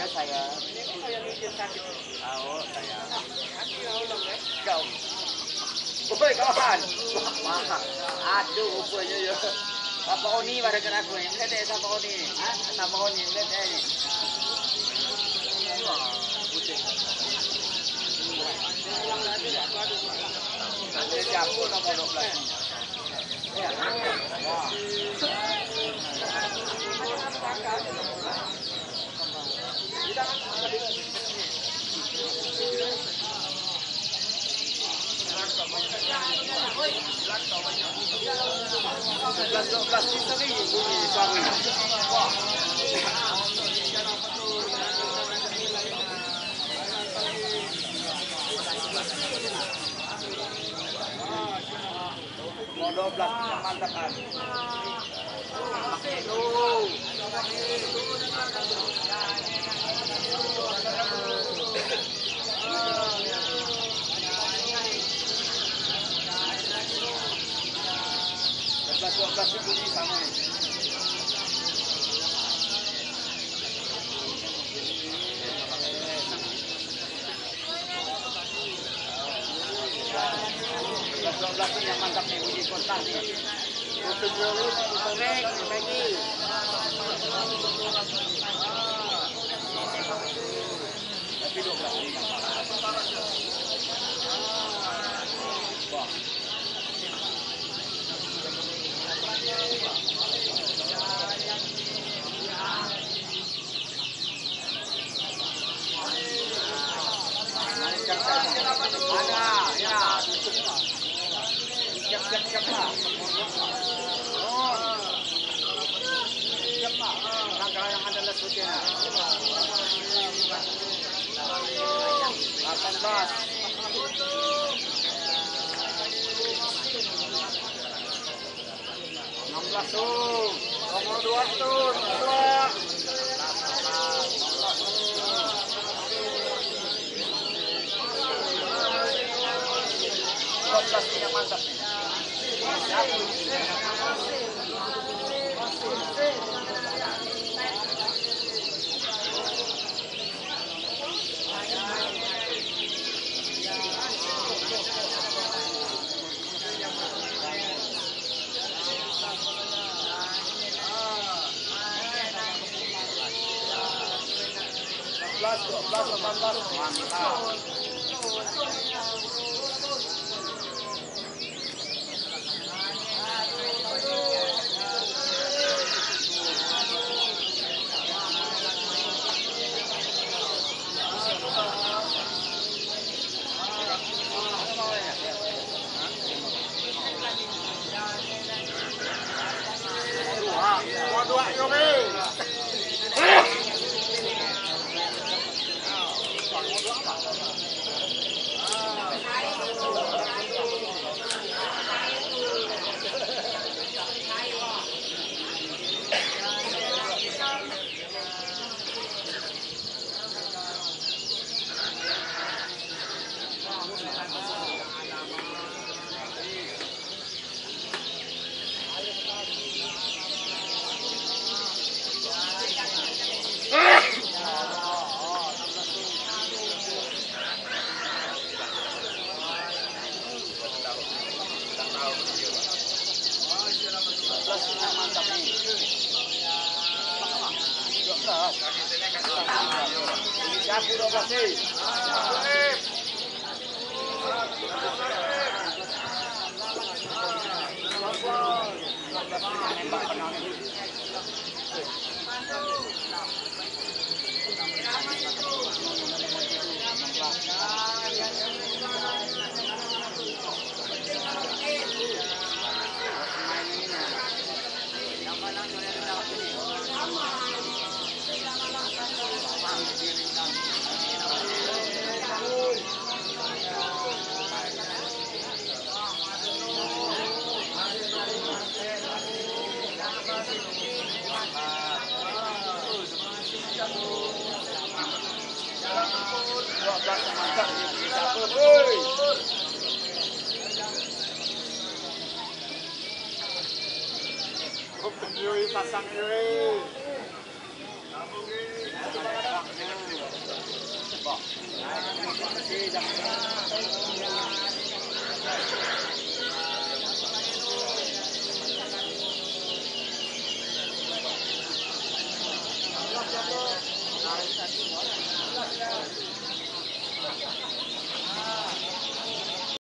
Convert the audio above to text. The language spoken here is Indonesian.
Ya saya. Ini kok yang ujian sakit. Tahu oh, saya. Kaki mau dong ya? Kau. Woi kawan. Wah. Aduh upunya ya. Apa oni pada kena aku yang kena deh sama oni. Ah sama oni yang kena deh. Yeah. 12 yang mantapan. 12 ribu di sama Dua yang mantap nih, uji kontak nih. Motor dulu, lagi. Ya. Siap, siap, siap, tuh, nomor dua tuh, dua. Ini yang mantap nih. Belas, dua Ini siapa dua belas Oh, kasih, jangan